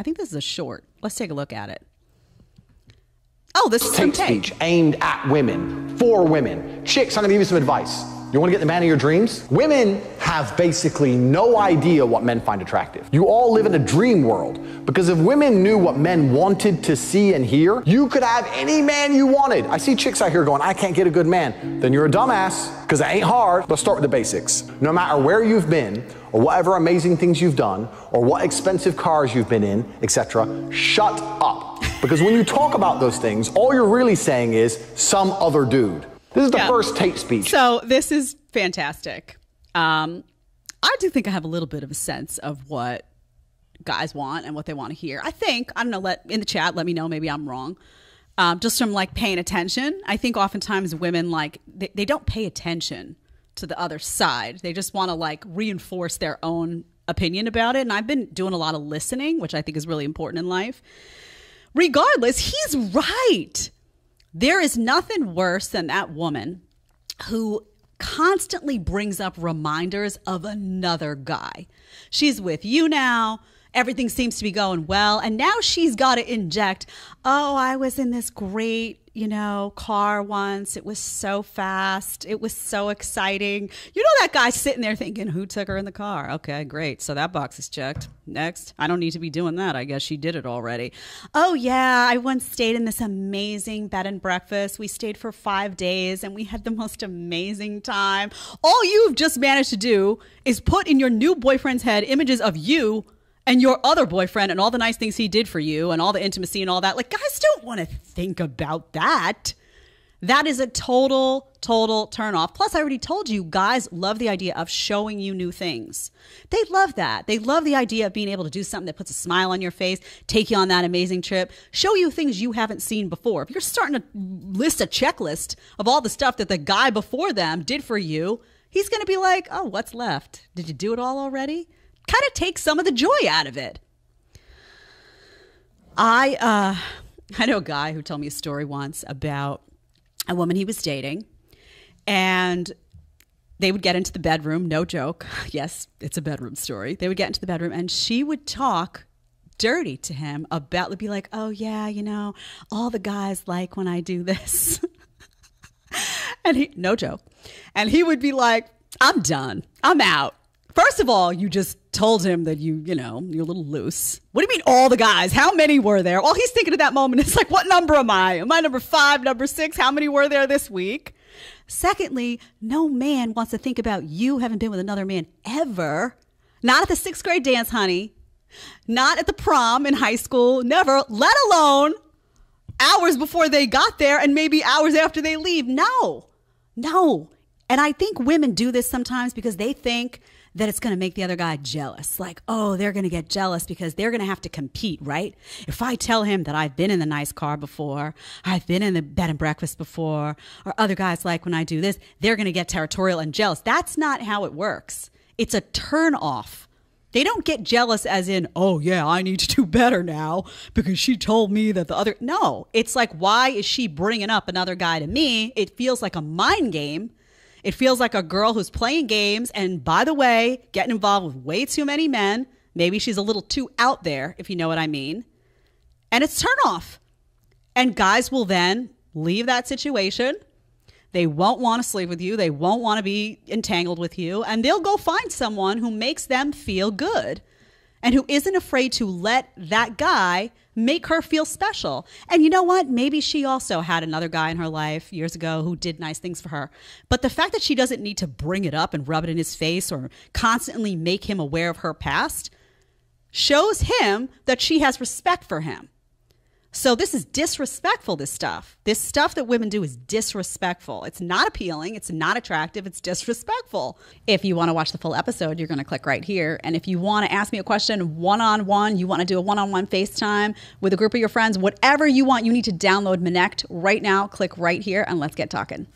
I think this is a short. Let's take a look at it. Oh, this is Hate speech aimed at women, for women. Chicks, I'm gonna give you some advice. You wanna get the man of your dreams? Women have basically no idea what men find attractive. You all live in a dream world because if women knew what men wanted to see and hear, you could have any man you wanted. I see chicks out here going, I can't get a good man. Then you're a dumbass because it ain't hard. Let's start with the basics. No matter where you've been, or whatever amazing things you've done, or what expensive cars you've been in, etc., shut up. Because when you talk about those things, all you're really saying is some other dude. This is the Yeah. first tape speech. So this is fantastic. Um, I do think I have a little bit of a sense of what guys want and what they want to hear. I think I don't know. Let in the chat, let me know. Maybe I'm wrong. Um, just from like paying attention, I think oftentimes women like they, they don't pay attention to the other side. They just want to like reinforce their own opinion about it. And I've been doing a lot of listening, which I think is really important in life. Regardless, he's right. There is nothing worse than that woman who constantly brings up reminders of another guy. She's with you now. Everything seems to be going well. And now she's got to inject, oh, I was in this great, you know, car once. It was so fast. It was so exciting. You know, that guy sitting there thinking, who took her in the car? Okay, great. So that box is checked. Next. I don't need to be doing that. I guess she did it already. Oh, yeah. I once stayed in this amazing bed and breakfast. We stayed for five days and we had the most amazing time. All you've just managed to do is put in your new boyfriend's head images of you and your other boyfriend and all the nice things he did for you and all the intimacy and all that. Like, guys don't want to think about that. That is a total, total turn off. Plus, I already told you, guys love the idea of showing you new things. They love that. They love the idea of being able to do something that puts a smile on your face, take you on that amazing trip, show you things you haven't seen before. If you're starting to list a checklist of all the stuff that the guy before them did for you, he's going to be like, oh, what's left? Did you do it all already? Kind of take some of the joy out of it. I uh, I know a guy who told me a story once about a woman he was dating, and they would get into the bedroom. No joke. Yes, it's a bedroom story. They would get into the bedroom, and she would talk dirty to him about, would be like, "Oh yeah, you know, all the guys like when I do this." and he, no joke, and he would be like, "I'm done. I'm out." First of all, you just told him that you, you know, you're a little loose. What do you mean, all the guys? How many were there? All he's thinking at that moment is like, what number am I? Am I number five, number six? How many were there this week? Secondly, no man wants to think about you having been with another man ever. Not at the sixth grade dance, honey. Not at the prom in high school. Never, let alone hours before they got there and maybe hours after they leave. No, no. And I think women do this sometimes because they think that it's going to make the other guy jealous. Like, oh, they're going to get jealous because they're going to have to compete, right? If I tell him that I've been in the nice car before, I've been in the bed and breakfast before, or other guys like when I do this, they're going to get territorial and jealous. That's not how it works. It's a turn off. They don't get jealous as in, oh, yeah, I need to do better now because she told me that the other. No, it's like, why is she bringing up another guy to me? It feels like a mind game. It feels like a girl who's playing games and, by the way, getting involved with way too many men. Maybe she's a little too out there, if you know what I mean. And it's turn off. And guys will then leave that situation. They won't want to sleep with you. They won't want to be entangled with you. And they'll go find someone who makes them feel good and who isn't afraid to let that guy make her feel special. And you know what? Maybe she also had another guy in her life years ago who did nice things for her. But the fact that she doesn't need to bring it up and rub it in his face or constantly make him aware of her past shows him that she has respect for him. So this is disrespectful, this stuff. This stuff that women do is disrespectful. It's not appealing, it's not attractive, it's disrespectful. If you want to watch the full episode, you're going to click right here. And if you want to ask me a question one on one, you want to do a one on one FaceTime with a group of your friends, whatever you want, you need to download Minnect right now. Click right here and let's get talking.